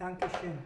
Dankeschön.